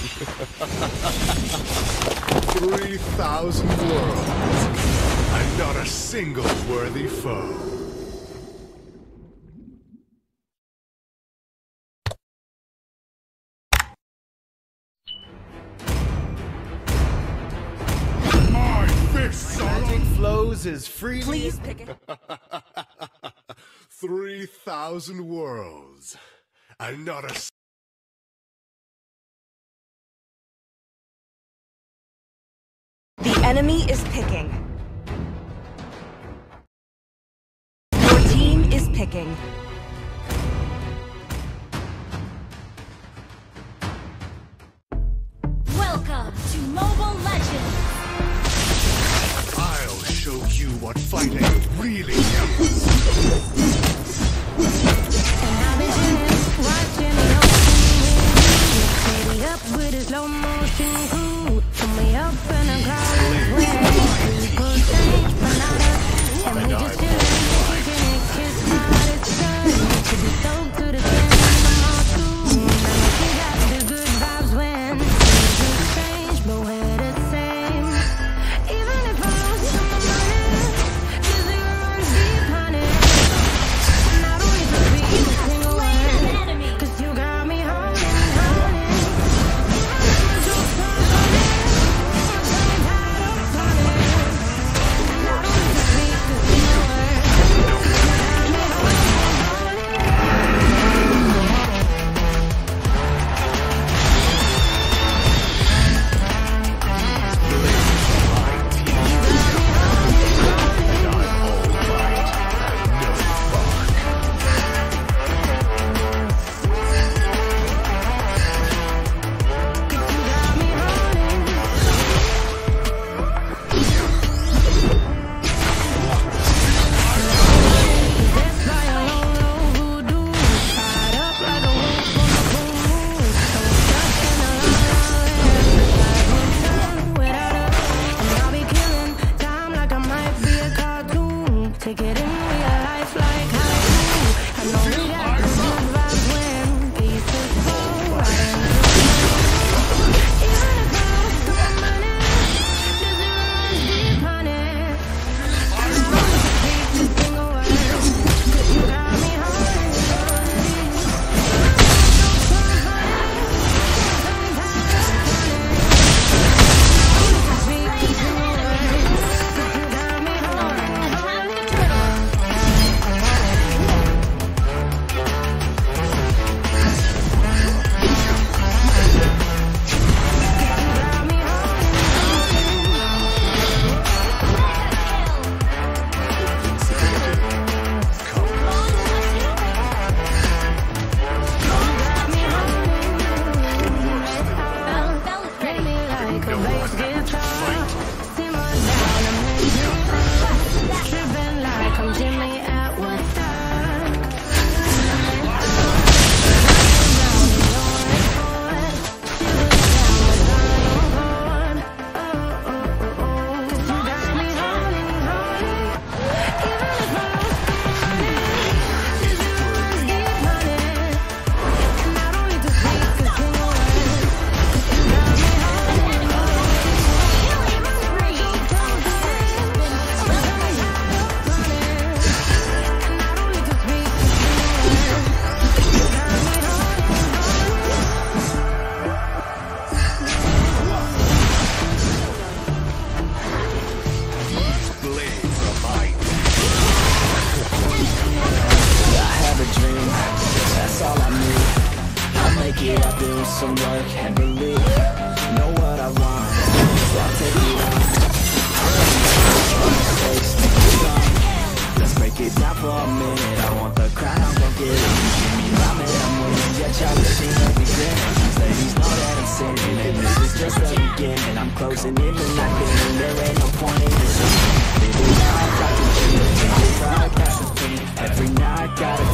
3,000 worlds, and not a single worthy foe. flows as freely. Please pick it. Three thousand worlds, and not a. enemy is picking. Your team is picking. Welcome to Mobile Legends! I'll show you what fighting really is. it, I've been some work and believe Know what I want, so I'll take it on Let's break it down for a minute. I want the crown, I'm gon' get it. Give me my minute, I'm winning Yet y'all wishing that These ladies know that I'm sinning And this is just the beginning. I'm closing in the night And there ain't no point in this. Living life like a dream Living life Every night gotta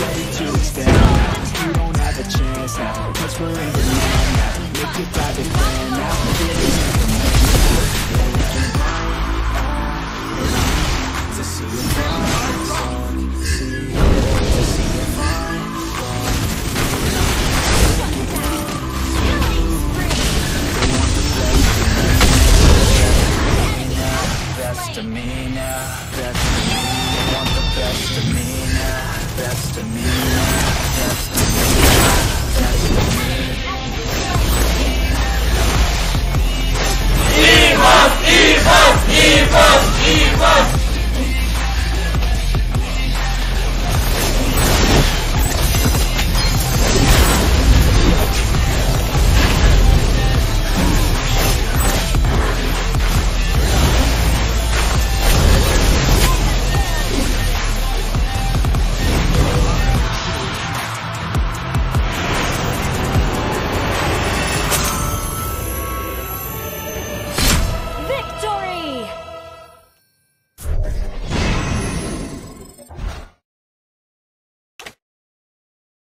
ready to